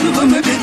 Love me, baby.